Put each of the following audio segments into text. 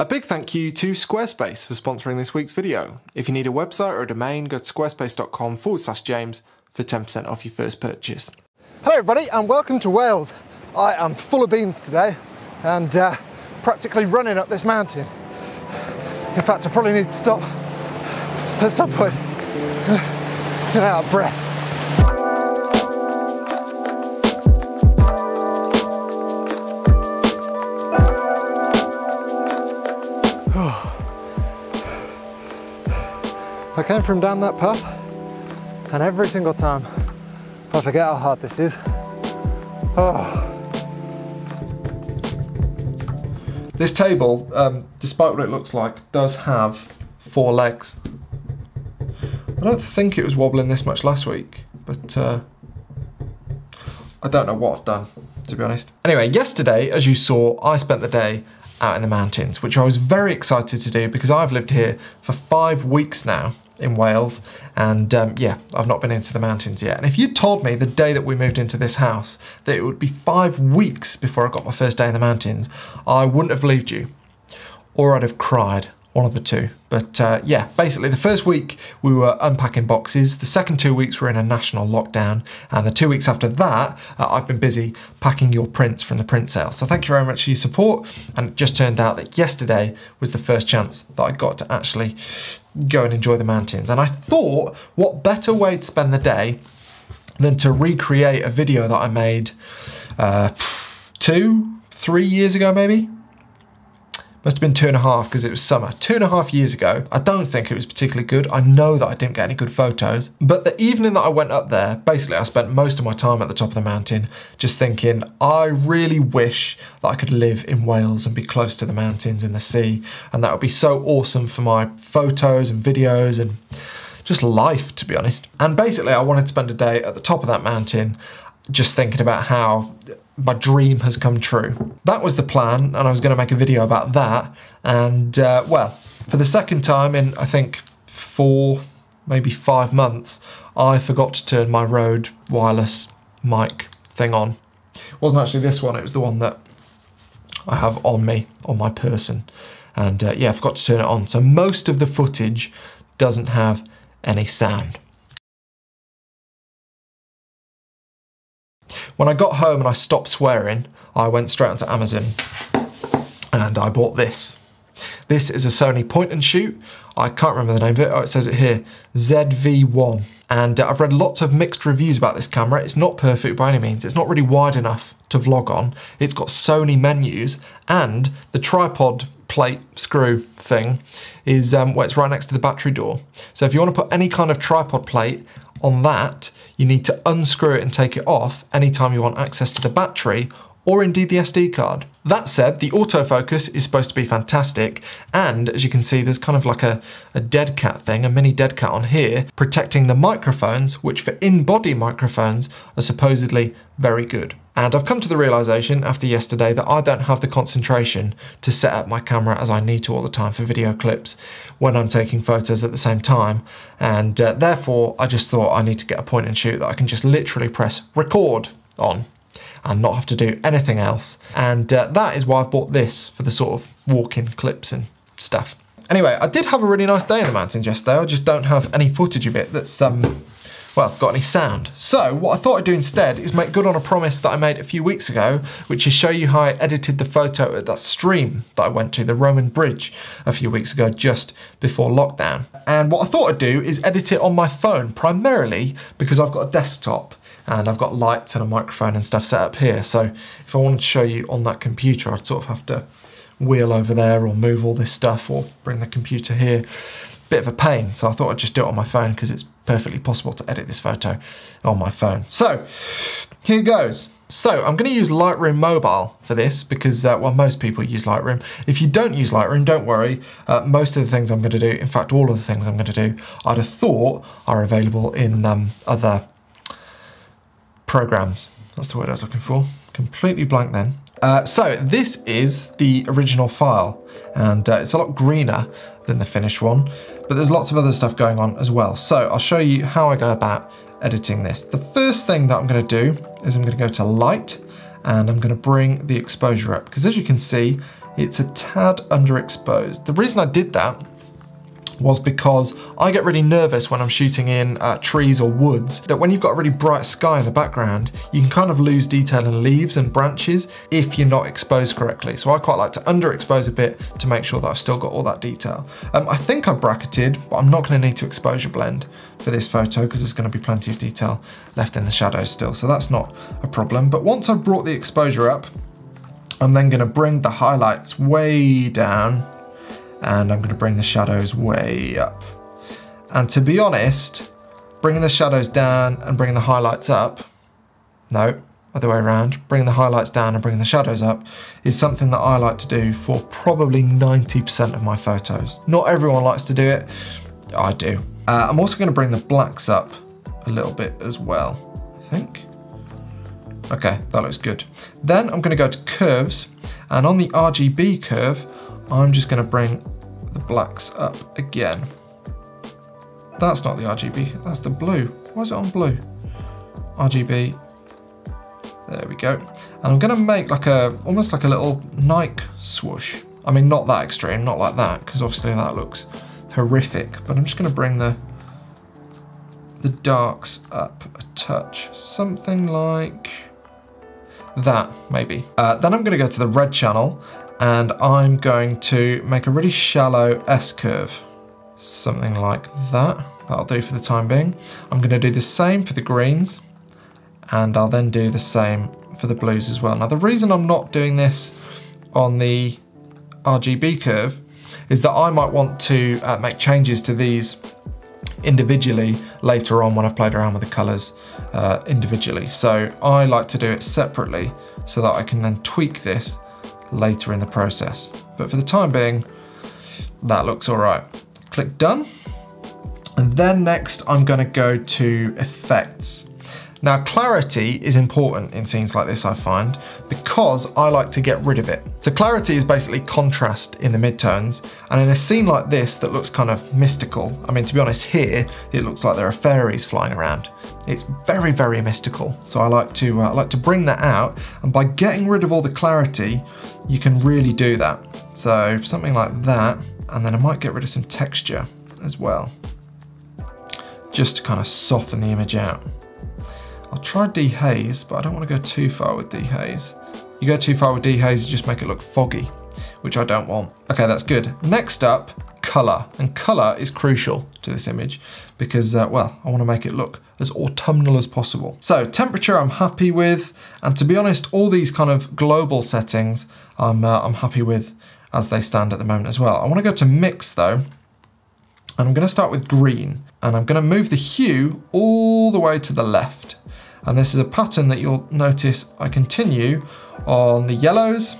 A big thank you to Squarespace for sponsoring this week's video. If you need a website or a domain, go to squarespace.com forward slash James for 10% off your first purchase. Hello, everybody, and welcome to Wales. I am full of beans today and uh, practically running up this mountain. In fact, I probably need to stop at some point. Get out of breath. Came from down that path, and every single time I forget how hard this is. Oh. This table, um, despite what it looks like, does have four legs. I don't think it was wobbling this much last week, but uh, I don't know what I've done, to be honest. Anyway, yesterday, as you saw, I spent the day out in the mountains, which I was very excited to do because I've lived here for five weeks now in Wales, and um, yeah, I've not been into the mountains yet. And if you'd told me the day that we moved into this house that it would be five weeks before I got my first day in the mountains, I wouldn't have believed you, or I'd have cried one of the two. But uh, yeah, basically the first week we were unpacking boxes, the second two weeks were in a national lockdown, and the two weeks after that, uh, I've been busy packing your prints from the print sale. So thank you very much for your support, and it just turned out that yesterday was the first chance that I got to actually go and enjoy the mountains. And I thought, what better way to spend the day than to recreate a video that I made uh, two, three years ago maybe? Must have been two and a half because it was summer. Two and a half years ago. I don't think it was particularly good. I know that I didn't get any good photos. But the evening that I went up there, basically I spent most of my time at the top of the mountain just thinking, I really wish that I could live in Wales and be close to the mountains and the sea. And that would be so awesome for my photos and videos and just life, to be honest. And basically I wanted to spend a day at the top of that mountain just thinking about how my dream has come true. That was the plan, and I was going to make a video about that. And uh, well, for the second time in I think four, maybe five months, I forgot to turn my Rode wireless mic thing on. It wasn't actually this one, it was the one that I have on me, on my person. And uh, yeah, I forgot to turn it on. So most of the footage doesn't have any sound. When I got home and I stopped swearing, I went straight onto Amazon and I bought this. This is a Sony point and shoot. I can't remember the name of it. Oh, it says it here, ZV-1. And uh, I've read lots of mixed reviews about this camera. It's not perfect by any means. It's not really wide enough to vlog on. It's got Sony menus and the tripod plate screw thing is um, where it's right next to the battery door. So if you want to put any kind of tripod plate on that, you need to unscrew it and take it off anytime you want access to the battery or indeed the SD card. That said, the autofocus is supposed to be fantastic, and as you can see, there's kind of like a, a dead cat thing, a mini dead cat on here, protecting the microphones, which for in-body microphones are supposedly very good. And I've come to the realization after yesterday that I don't have the concentration to set up my camera as I need to all the time for video clips when I'm taking photos at the same time. And uh, therefore, I just thought I need to get a point and shoot that I can just literally press record on and not have to do anything else. And uh, that is why I've bought this for the sort of walk-in clips and stuff. Anyway, I did have a really nice day in the mountains yesterday. I just don't have any footage of it that's um, well, got any sound. So what I thought I'd do instead is make good on a promise that I made a few weeks ago, which is show you how I edited the photo at that stream that I went to, the Roman Bridge, a few weeks ago, just before lockdown. And what I thought I'd do is edit it on my phone, primarily because I've got a desktop and I've got lights and a microphone and stuff set up here. So if I wanted to show you on that computer, I'd sort of have to wheel over there or move all this stuff or bring the computer here. Bit of a pain, so I thought I'd just do it on my phone because it's perfectly possible to edit this photo on my phone. So here goes. So I'm going to use Lightroom Mobile for this because, uh, well, most people use Lightroom. If you don't use Lightroom, don't worry. Uh, most of the things I'm going to do, in fact, all of the things I'm going to do, I'd have thought are available in um, other programs. That's the word I was looking for. Completely blank then. Uh, so this is the original file and uh, it's a lot greener than the finished one, but there's lots of other stuff going on as well. So I'll show you how I go about editing this. The first thing that I'm gonna do is I'm gonna go to light and I'm gonna bring the exposure up because as you can see, it's a tad underexposed. The reason I did that was because I get really nervous when I'm shooting in uh, trees or woods that when you've got a really bright sky in the background, you can kind of lose detail in leaves and branches if you're not exposed correctly. So I quite like to underexpose a bit to make sure that I've still got all that detail. Um, I think I've bracketed, but I'm not gonna need to exposure blend for this photo because there's gonna be plenty of detail left in the shadows still. So that's not a problem. But once I've brought the exposure up, I'm then gonna bring the highlights way down and I'm gonna bring the shadows way up. And to be honest, bringing the shadows down and bringing the highlights up, no, other way around, bringing the highlights down and bringing the shadows up is something that I like to do for probably 90% of my photos. Not everyone likes to do it, I do. Uh, I'm also gonna bring the blacks up a little bit as well, I think. Okay, that looks good. Then I'm gonna go to curves, and on the RGB curve, I'm just gonna bring the blacks up again. That's not the RGB, that's the blue. Why is it on blue? RGB, there we go. And I'm gonna make like a, almost like a little Nike swoosh. I mean, not that extreme, not like that, because obviously that looks horrific, but I'm just gonna bring the, the darks up a touch. Something like that, maybe. Uh, then I'm gonna go to the red channel and I'm going to make a really shallow S-curve. Something like that. That'll do for the time being. I'm gonna do the same for the greens and I'll then do the same for the blues as well. Now the reason I'm not doing this on the RGB curve is that I might want to uh, make changes to these individually later on when I've played around with the colors uh, individually. So I like to do it separately so that I can then tweak this later in the process. But for the time being, that looks all right. Click done. And then next I'm gonna go to effects. Now clarity is important in scenes like this I find because I like to get rid of it. So clarity is basically contrast in the midtones and in a scene like this that looks kind of mystical, I mean to be honest here it looks like there are fairies flying around. It's very very mystical so I like to uh, like to bring that out and by getting rid of all the clarity you can really do that. So something like that and then I might get rid of some texture as well just to kind of soften the image out. I'll try dehaze, but I don't want to go too far with dehaze. You go too far with dehaze, you just make it look foggy, which I don't want. Okay, that's good. Next up, color. And color is crucial to this image because, uh, well, I want to make it look as autumnal as possible. So temperature I'm happy with, and to be honest, all these kind of global settings I'm, uh, I'm happy with as they stand at the moment as well. I want to go to mix though, and I'm going to start with green, and I'm going to move the hue all the way to the left. And this is a pattern that you'll notice I continue on the yellows,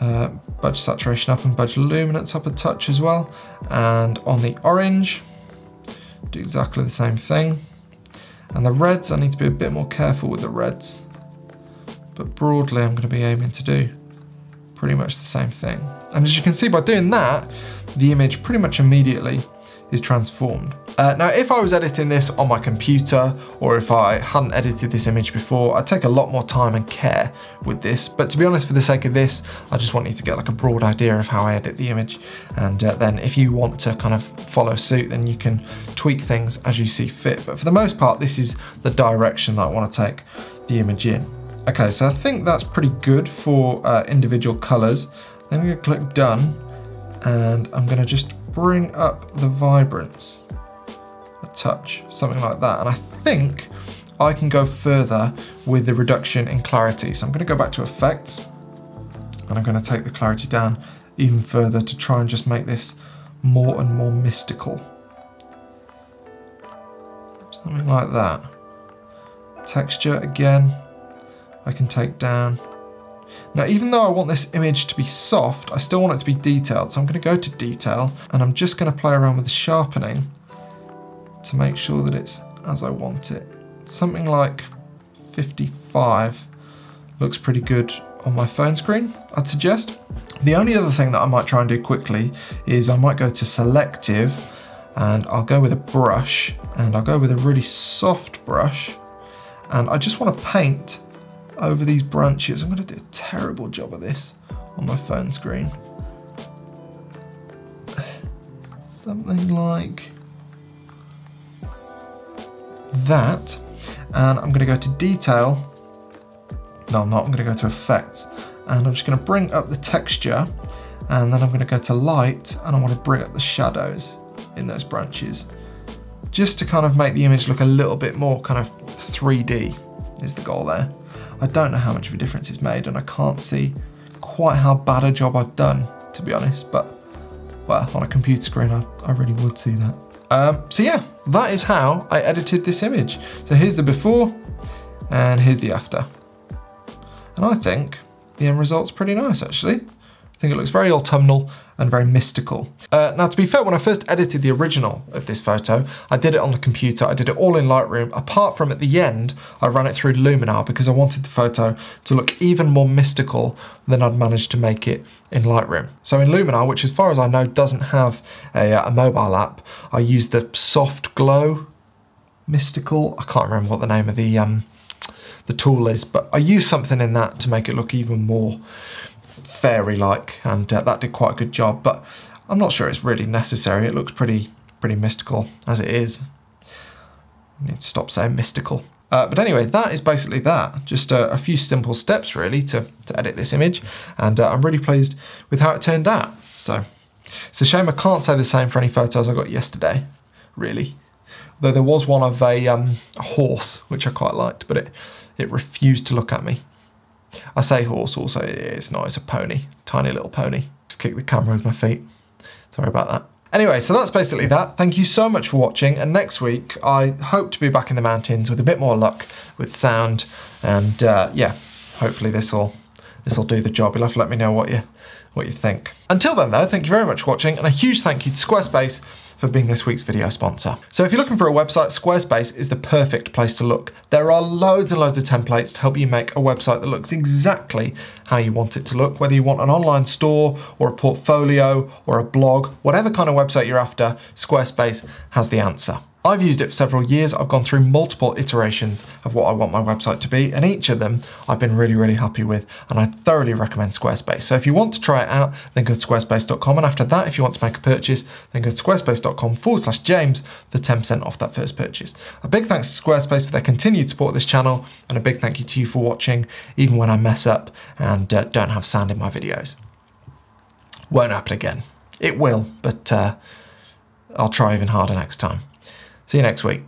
uh, budge saturation up and budge luminance up a touch as well. And on the orange, do exactly the same thing. And the reds, I need to be a bit more careful with the reds. But broadly, I'm gonna be aiming to do pretty much the same thing. And as you can see by doing that, the image pretty much immediately is transformed. Uh, now, if I was editing this on my computer, or if I hadn't edited this image before, I'd take a lot more time and care with this. But to be honest, for the sake of this, I just want you to get like a broad idea of how I edit the image. And uh, then if you want to kind of follow suit, then you can tweak things as you see fit. But for the most part, this is the direction that I want to take the image in. Okay, so I think that's pretty good for uh, individual colors. Then I'm gonna click done, and I'm gonna just bring up the vibrance touch, something like that. And I think I can go further with the reduction in clarity. So I'm gonna go back to effects and I'm gonna take the clarity down even further to try and just make this more and more mystical. Something like that. Texture again, I can take down. Now, even though I want this image to be soft, I still want it to be detailed. So I'm gonna go to detail and I'm just gonna play around with the sharpening to make sure that it's as I want it. Something like 55 looks pretty good on my phone screen, I'd suggest. The only other thing that I might try and do quickly is I might go to selective and I'll go with a brush and I'll go with a really soft brush and I just want to paint over these branches. I'm going to do a terrible job of this on my phone screen. Something like that. And I'm gonna go to detail. No, I'm not, I'm gonna go to effects. And I'm just gonna bring up the texture and then I'm gonna go to light and I wanna bring up the shadows in those branches just to kind of make the image look a little bit more kind of 3D is the goal there. I don't know how much of a difference it's made and I can't see quite how bad a job I've done, to be honest, but well, on a computer screen, I, I really would see that. Um, so yeah, that is how I edited this image. So here's the before and here's the after. And I think the end result's pretty nice actually. I think it looks very autumnal and very mystical. Uh, now to be fair, when I first edited the original of this photo, I did it on the computer, I did it all in Lightroom, apart from at the end, I ran it through Luminar because I wanted the photo to look even more mystical than I'd managed to make it in Lightroom. So in Luminar, which as far as I know doesn't have a, uh, a mobile app, I used the Soft Glow Mystical, I can't remember what the name of the um, the tool is, but I used something in that to make it look even more fairy-like, and uh, that did quite a good job. But I'm not sure it's really necessary. It looks pretty pretty mystical as it is. I need to stop saying mystical. Uh, but anyway, that is basically that. Just a, a few simple steps really to, to edit this image, and uh, I'm really pleased with how it turned out. So it's a shame I can't say the same for any photos I got yesterday, really. Though there was one of a, um, a horse, which I quite liked, but it, it refused to look at me. I say horse also, it's not, it's a pony, tiny little pony. Just kick the camera with my feet. Sorry about that. Anyway, so that's basically that. Thank you so much for watching. And next week, I hope to be back in the mountains with a bit more luck with sound. And uh, yeah, hopefully this will this will do the job. You'll have to let me know what you what you think. Until then, though, thank you very much for watching, and a huge thank you to Squarespace for being this week's video sponsor. So if you're looking for a website, Squarespace is the perfect place to look. There are loads and loads of templates to help you make a website that looks exactly how you want it to look, whether you want an online store or a portfolio or a blog, whatever kind of website you're after, Squarespace has the answer. I've used it for several years. I've gone through multiple iterations of what I want my website to be, and each of them I've been really, really happy with, and I thoroughly recommend Squarespace. So if you want to try it out, then go to squarespace.com, and after that, if you want to make a purchase, then go to squarespace.com forward slash James for 10% off that first purchase. A big thanks to Squarespace for their continued support of this channel, and a big thank you to you for watching, even when I mess up and uh, don't have sound in my videos. Won't happen again. It will, but uh, I'll try even harder next time. See you next week.